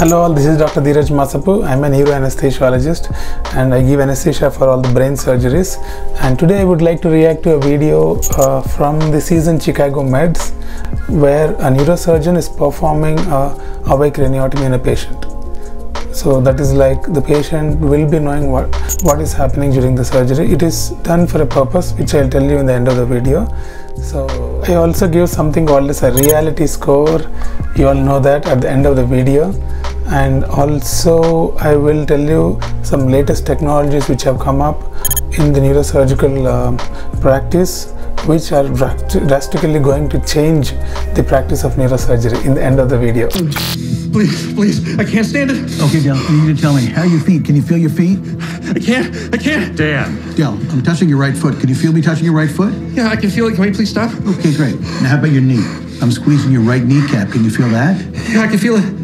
Hello all, this is Dr. Dheeraj Masapu. I'm a neuroanesthesiologist and I give anesthesia for all the brain surgeries. And today I would like to react to a video uh, from the season Chicago Meds where a neurosurgeon is performing a awake craniotomy in a patient. So that is like the patient will be knowing what, what is happening during the surgery. It is done for a purpose which I'll tell you in the end of the video. So I also give something called as a reality score. You all know that at the end of the video and also I will tell you some latest technologies which have come up in the neurosurgical uh, practice which are drastically going to change the practice of neurosurgery in the end of the video. Please, please, I can't stand it. Okay, Dell, you need to tell me. How are your feet? Can you feel your feet? I can't, I can't. Dan. Dell, I'm touching your right foot. Can you feel me touching your right foot? Yeah, I can feel it. Can we please stop? Okay, great. Now, how about your knee? I'm squeezing your right kneecap. Can you feel that? Yeah, I can feel it.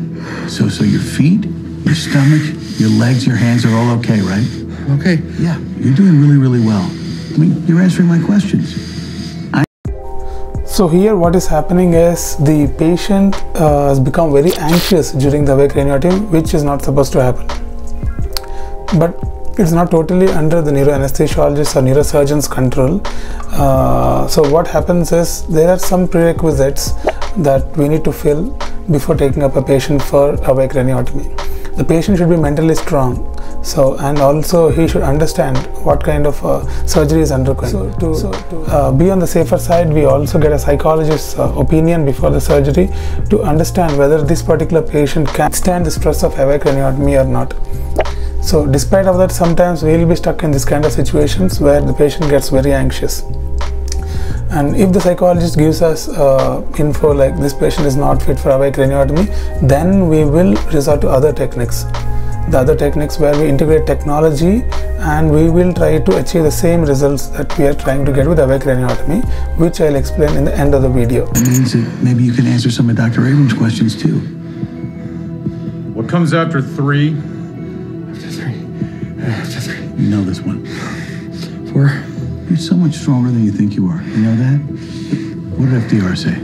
So, so your feet, your stomach, your legs, your hands are all okay, right? Okay. Yeah, you're doing really, really well. I mean, you're answering my questions. So here what is happening is the patient uh, has become very anxious during the awake craniotomy which is not supposed to happen. But it's not totally under the neuroanesthesiologist or neurosurgeon's control. Uh, so what happens is there are some prerequisites that we need to fill before taking up a patient for awake craniotomy. The patient should be mentally strong so and also he should understand what kind of uh, surgery is undergoing. So to, so to uh, be on the safer side. We also get a psychologist's uh, opinion before the surgery to understand whether this particular patient can stand the stress of awake craniotomy or not. So despite of that sometimes we will be stuck in this kind of situations where the patient gets very anxious and if the psychologist gives us uh, info like this patient is not fit for awake craniotomy then we will resort to other techniques the other techniques where we integrate technology and we will try to achieve the same results that we are trying to get with awake craniotomy which I'll explain in the end of the video. It means that maybe you can answer some of Dr. Abrams' questions too. What comes after three? After three. After three. You know this one. Four. You're so much stronger than you think you are. You know that? What did FDR say?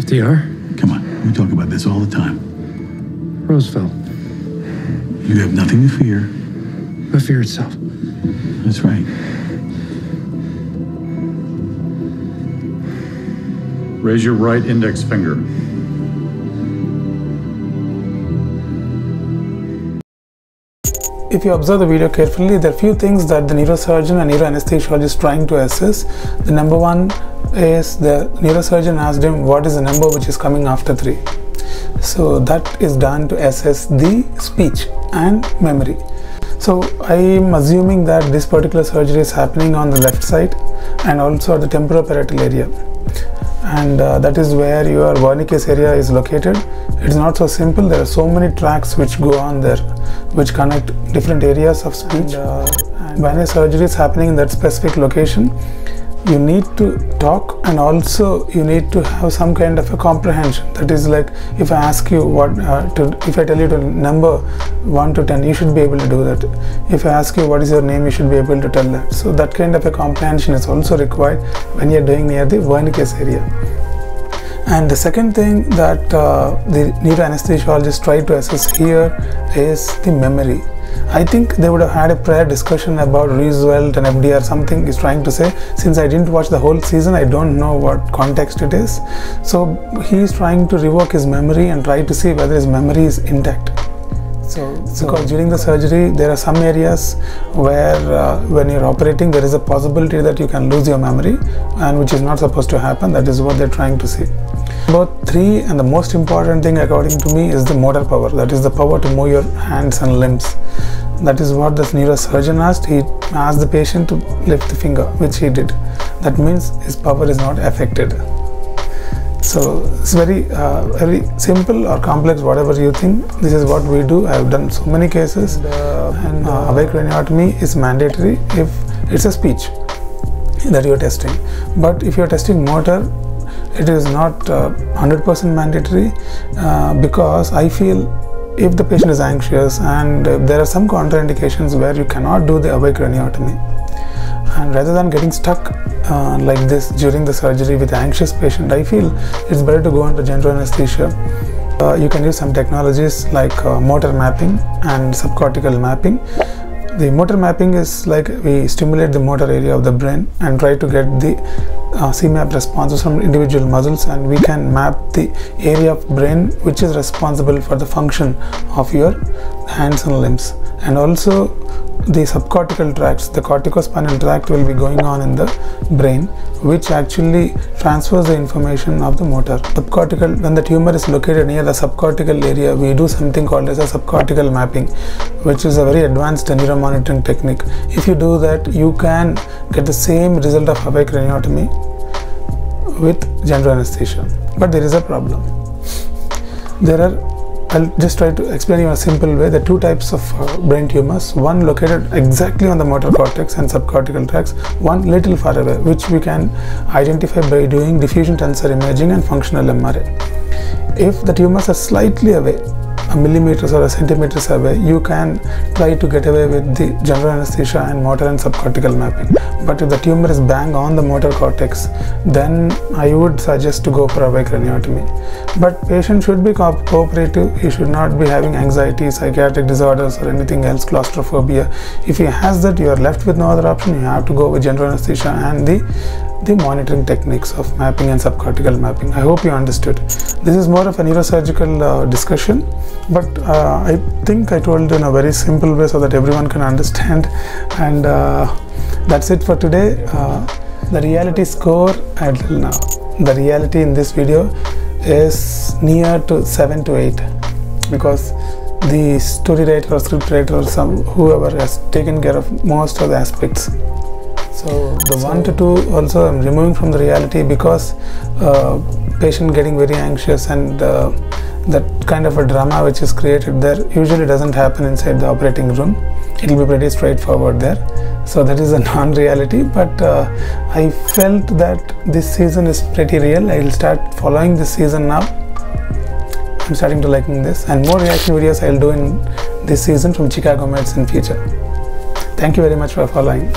FDR? Come on, we talk about this all the time. Roosevelt. You have nothing to fear. But fear itself. That's right. Raise your right index finger. If you observe the video carefully, there are few things that the neurosurgeon and neuroanesthesiologist is trying to assess. The number one is the neurosurgeon asked him what is the number which is coming after 3. So that is done to assess the speech and memory. So I am assuming that this particular surgery is happening on the left side and also at the temporoparietal area and uh, that is where your Wernicke's area is located. It's not so simple. There are so many tracts which go on there which connect different areas of speech. And, uh, and when a surgery is happening in that specific location, you need to talk and also you need to have some kind of a comprehension. That is like if i ask you what uh, to if i tell you to number 1 to 10 you should be able to do that. If i ask you what is your name you should be able to tell that. So that kind of a comprehension is also required when you're doing near the Wernicke's area. And the second thing that uh, the neuroanesthesiologist try to assess here is the memory I think they would have had a prior discussion about Roosevelt and FDR something is trying to say. Since I didn't watch the whole season I don't know what context it is. So he is trying to revoke his memory and try to see whether his memory is intact so, so because during the surgery there are some areas where uh, when you're operating there is a possibility that you can lose your memory and which is not supposed to happen. That is what they're trying to see about three and the most important thing according to me is the motor power. That is the power to move your hands and limbs. That is what the neurosurgeon asked. He asked the patient to lift the finger which he did. That means his power is not affected so it's very uh, very simple or complex whatever you think. This is what we do. I have done so many cases. And, uh, and uh, awake craniotomy is mandatory if it's a speech that you are testing. But if you are testing motor it is not 100% uh, mandatory uh, because i feel if the patient is anxious and there are some contraindications where you cannot do the awake craniotomy and rather than getting stuck uh, like this during the surgery with anxious patient i feel it's better to go into general anesthesia. Uh, you can use some technologies like uh, motor mapping and subcortical mapping. The motor mapping is like we stimulate the motor area of the brain and try to get the uh, CMAP responses from individual muscles and we can map the area of brain which is responsible for the function of your hands and limbs. And also the subcortical tracts the corticospinal tract will be going on in the brain which actually transfers the information of the motor. Subcortical when the tumor is located near the subcortical area we do something called as a subcortical mapping which is a very advanced neuromonitoring technique. If you do that you can get the same result of awake craniotomy with general anesthesia. But there is a problem. There are I'll just try to explain you in a simple way. The two types of uh, brain tumors one located exactly on the motor cortex and subcortical tracts one little far away which we can identify by doing diffusion tensor imaging and functional MRI if the tumors are slightly away millimeters or a centimeters away you can try to get away with the general anesthesia and motor and subcortical mapping. But if the tumor is bang on the motor cortex then i would suggest to go for a craniotomy but patient should be co- cooperative. He should not be having anxiety psychiatric disorders or anything else claustrophobia. If he has that you are left with no other option. You have to go with general anesthesia and the the monitoring techniques of mapping and subcortical mapping. I hope you understood. This is more of a neurosurgical uh, discussion, but uh, I think I told in a very simple way so that everyone can understand. And uh, that's it for today. Uh, the reality score until now. The reality in this video is near to 7 to 8 because the story writer or script writer or some whoever has taken care of most of the aspects so the one to two also I'm removing from the reality because uh, patient getting very anxious and uh, that kind of a drama which is created there usually doesn't happen inside the operating room. It will be pretty straightforward there. So that is a non-reality. But uh, I felt that this season is pretty real. I will start following this season now. I'm starting to liking this and more reaction videos I'll do in this season from Chicago Meds in future. Thank you very much for following.